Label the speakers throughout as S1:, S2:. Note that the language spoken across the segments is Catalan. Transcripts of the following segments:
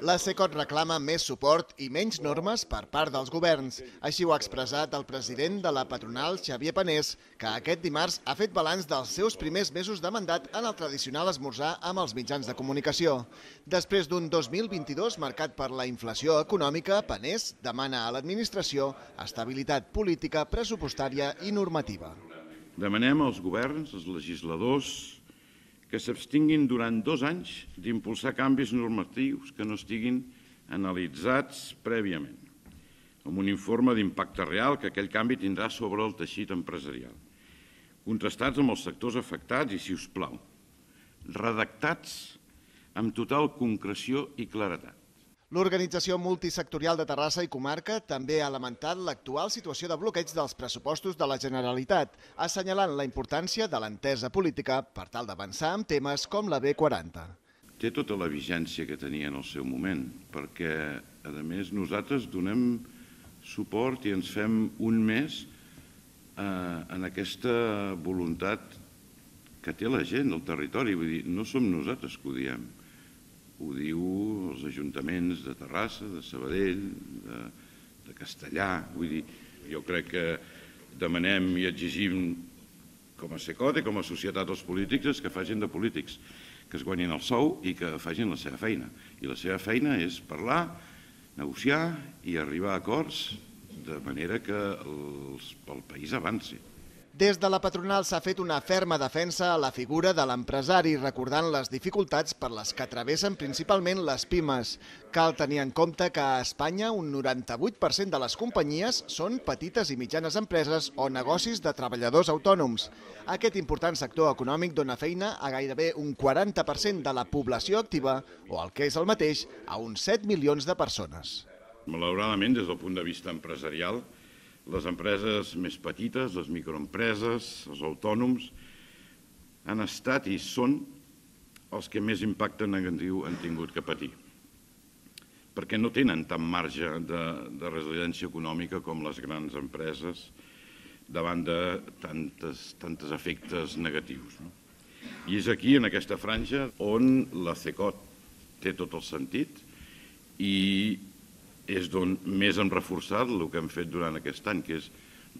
S1: La Secot reclama més suport i menys normes per part dels governs. Així ho ha expressat el president de la patronal, Xavier Panés, que aquest dimarts ha fet balanç dels seus primers mesos de mandat en el tradicional esmorzar amb els mitjans de comunicació. Després d'un 2022 marcat per la inflació econòmica, Panés demana a l'administració estabilitat política, pressupostària i normativa.
S2: Demanem als governs, als legisladors, que s'abstinguin durant dos anys d'impulsar canvis normatius que no estiguin analitzats prèviament, amb un informe d'impacte real que aquell canvi tindrà sobre el teixit empresarial, contrastats amb els sectors afectats i, si us plau, redactats amb total concreció i claretat.
S1: L'organització multisectorial de Terrassa i Comarca també ha lamentat l'actual situació de bloqueig dels pressupostos de la Generalitat, assenyalant la importància de l'entesa política per tal d'avançar amb temes com la B40.
S2: Té tota la vigència que tenia en el seu moment, perquè, a més, nosaltres donem suport i ens fem un mes eh, en aquesta voluntat que té la gent del territori. Vull dir, no som nosaltres que ho diem ho diu els ajuntaments de Terrassa, de Sabadell, de, de Castellà. Vull dir, jo crec que demanem i exigim com a SECOT i com a societat als polítics que facin de polítics, que es guanyin el sou i que facin la seva feina. I la seva feina és parlar, negociar i arribar a acords de manera que els, el país avanci.
S1: Des de la patronal s'ha fet una ferma defensa a la figura de l'empresari, recordant les dificultats per les que travessen principalment les pimes. Cal tenir en compte que a Espanya un 98% de les companyies són petites i mitjanes empreses o negocis de treballadors autònoms. Aquest important sector econòmic dona feina a gairebé un 40% de la població activa o, el que és el mateix, a uns 7 milions de persones.
S2: Malauradament, des del punt de vista empresarial, les empreses més petites, les microempreses, els autònoms, han estat i són els que més impacte negatiu han tingut que patir perquè no tenen tant marge de, de residència econòmica com les grans empreses davant de tantes, tantes efectes negatius. No? I és aquí, en aquesta franja, on la CECOT té tot el sentit i és d'on més hem reforçat el que hem fet durant aquest any, que és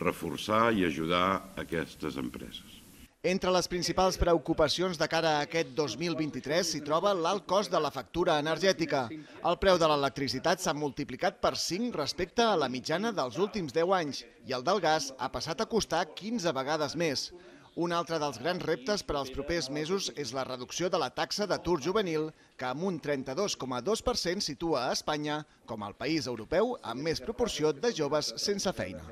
S2: reforçar i ajudar aquestes empreses.
S1: Entre les principals preocupacions de cara a aquest 2023 s'hi troba l'alt cost de la factura energètica. El preu de l'electricitat s'ha multiplicat per 5 respecte a la mitjana dels últims 10 anys i el del gas ha passat a costar 15 vegades més. Un altre dels grans reptes per als propers mesos és la reducció de la taxa d'atur juvenil, que amb un 32,2% situa a Espanya com el país europeu amb més proporció de joves sense feina.